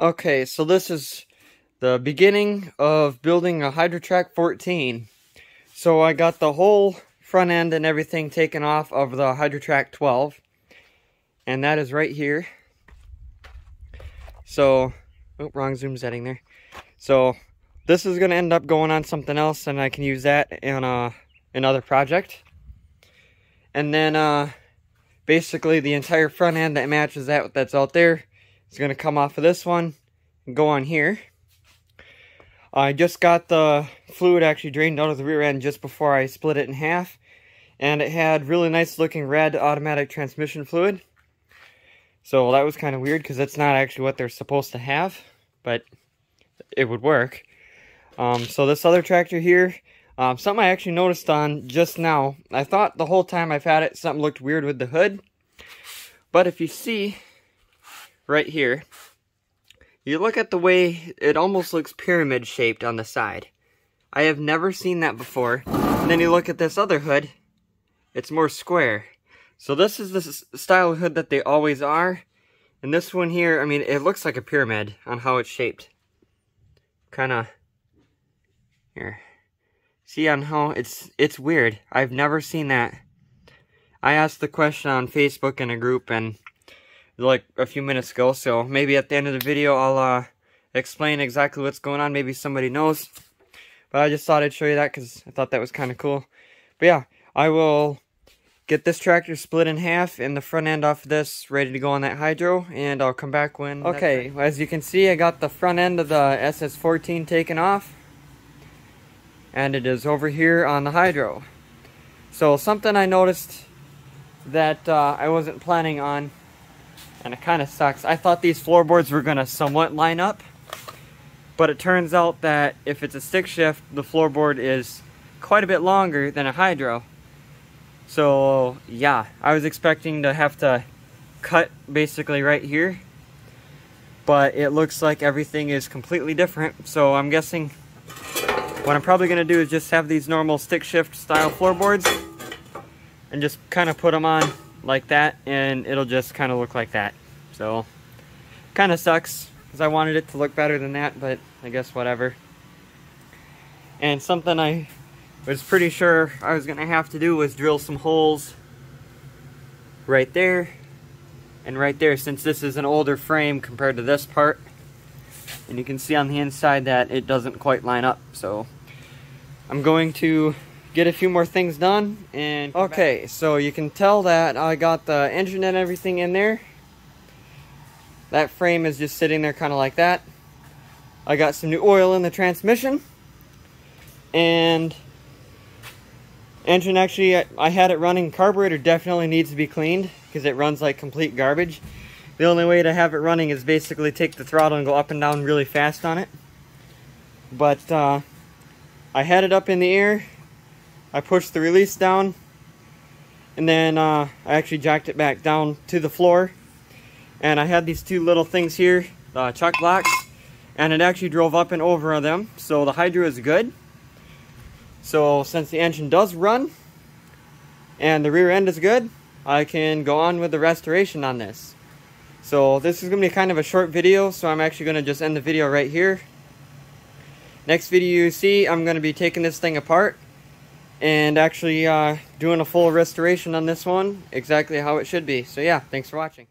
Okay, so this is the beginning of building a Hydro-Trac 14. So I got the whole front end and everything taken off of the Hydro-Trac 12. And that is right here. So, oh, wrong zoom setting there. So, this is going to end up going on something else and I can use that in uh, another project. And then, uh, basically the entire front end that matches that that's out there is going to come off of this one and go on here. I just got the fluid actually drained out of the rear end just before I split it in half. And it had really nice looking red automatic transmission fluid. So that was kind of weird because that's not actually what they're supposed to have. But it would work. Um, so this other tractor here, um, something I actually noticed on just now. I thought the whole time I've had it, something looked weird with the hood. But if you see right here, you look at the way it almost looks pyramid shaped on the side. I have never seen that before. And then you look at this other hood, it's more square. So this is the style hood that they always are. And this one here, I mean, it looks like a pyramid on how it's shaped. Kind of, here. See on how it's, it's weird. I've never seen that. I asked the question on Facebook in a group and like a few minutes ago, so maybe at the end of the video I'll uh, explain exactly what's going on. Maybe somebody knows. But I just thought I'd show you that because I thought that was kind of cool. But yeah, I will get this tractor split in half and the front end off of this ready to go on that hydro and I'll come back when okay as you can see I got the front end of the SS14 taken off and it is over here on the hydro so something I noticed that uh, I wasn't planning on and it kind of sucks. I thought these floorboards were going to somewhat line up, but it turns out that if it's a stick shift, the floorboard is quite a bit longer than a hydro. So yeah, I was expecting to have to cut basically right here, but it looks like everything is completely different. So I'm guessing what I'm probably going to do is just have these normal stick shift style floorboards and just kind of put them on like that and it'll just kind of look like that. So kind of sucks because I wanted it to look better than that, but I guess whatever. And something I was pretty sure I was going to have to do was drill some holes right there and right there since this is an older frame compared to this part. And you can see on the inside that it doesn't quite line up. So I'm going to get a few more things done and okay so you can tell that I got the engine and everything in there. That frame is just sitting there kind of like that. I got some new oil in the transmission. And engine actually I, I had it running carburetor definitely needs to be cleaned because it runs like complete garbage. The only way to have it running is basically take the throttle and go up and down really fast on it. But uh, I had it up in the air I pushed the release down and then uh, I actually jacked it back down to the floor. And I had these two little things here the chuck blocks and it actually drove up and over them. So the hydro is good. So since the engine does run and the rear end is good I can go on with the restoration on this. So this is gonna be kind of a short video so I'm actually gonna just end the video right here. Next video you see I'm gonna be taking this thing apart and actually uh, doing a full restoration on this one exactly how it should be. So yeah, thanks for watching.